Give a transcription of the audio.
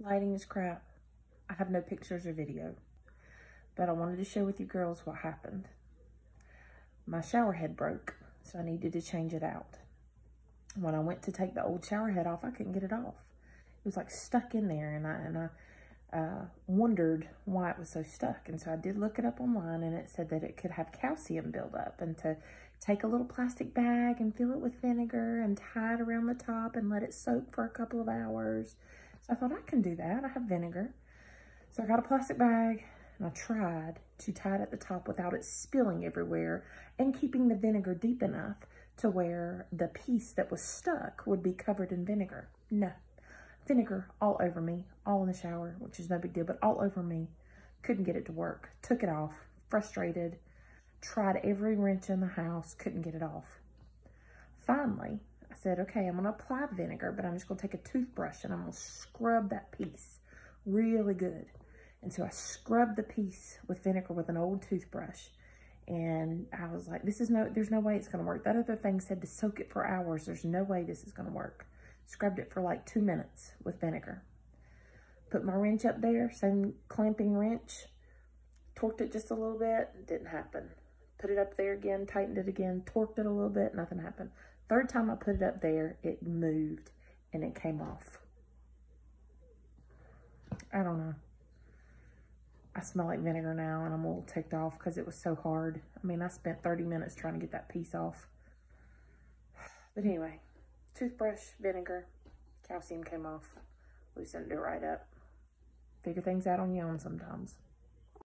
Lighting is crap. I have no pictures or video. But I wanted to share with you girls what happened. My shower head broke, so I needed to change it out. When I went to take the old shower head off, I couldn't get it off. It was like stuck in there, and I, and I uh, wondered why it was so stuck. And so I did look it up online, and it said that it could have calcium buildup, and to take a little plastic bag and fill it with vinegar and tie it around the top and let it soak for a couple of hours. So I thought I can do that. I have vinegar. So I got a plastic bag and I tried to tie it at the top without it spilling everywhere and keeping the vinegar deep enough to where the piece that was stuck would be covered in vinegar. No, vinegar all over me, all in the shower, which is no big deal, but all over me. Couldn't get it to work. Took it off, frustrated, tried every wrench in the house, couldn't get it off. Finally, I said, okay, I'm gonna apply vinegar, but I'm just gonna take a toothbrush and I'm gonna scrub that piece really good. And so I scrubbed the piece with vinegar with an old toothbrush. And I was like, this is no, there's no way it's gonna work. That other thing said to soak it for hours. There's no way this is gonna work. Scrubbed it for like two minutes with vinegar. Put my wrench up there, same clamping wrench. Torqued it just a little bit, didn't happen. Put it up there again, tightened it again, torqued it a little bit, nothing happened. Third time I put it up there, it moved and it came off. I don't know. I smell like vinegar now and I'm a little ticked off because it was so hard. I mean, I spent 30 minutes trying to get that piece off. But anyway, toothbrush, vinegar, calcium came off, loosened it right up. Figure things out on your own sometimes.